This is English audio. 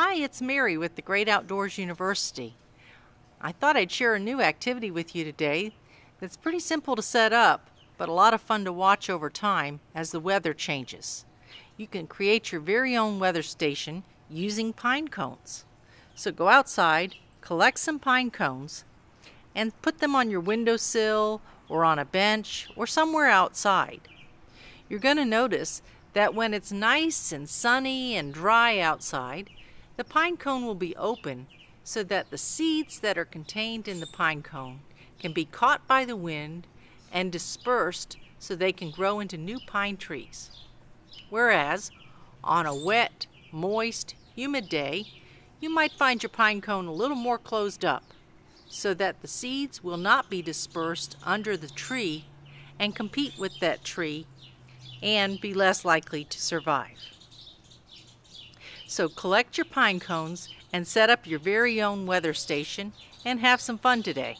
Hi, it's Mary with the Great Outdoors University. I thought I'd share a new activity with you today that's pretty simple to set up, but a lot of fun to watch over time as the weather changes. You can create your very own weather station using pine cones. So go outside, collect some pine cones, and put them on your windowsill or on a bench or somewhere outside. You're going to notice that when it's nice and sunny and dry outside, the pine cone will be open so that the seeds that are contained in the pine cone can be caught by the wind and dispersed so they can grow into new pine trees. Whereas, on a wet, moist, humid day, you might find your pine cone a little more closed up so that the seeds will not be dispersed under the tree and compete with that tree and be less likely to survive. So collect your pine cones and set up your very own weather station and have some fun today.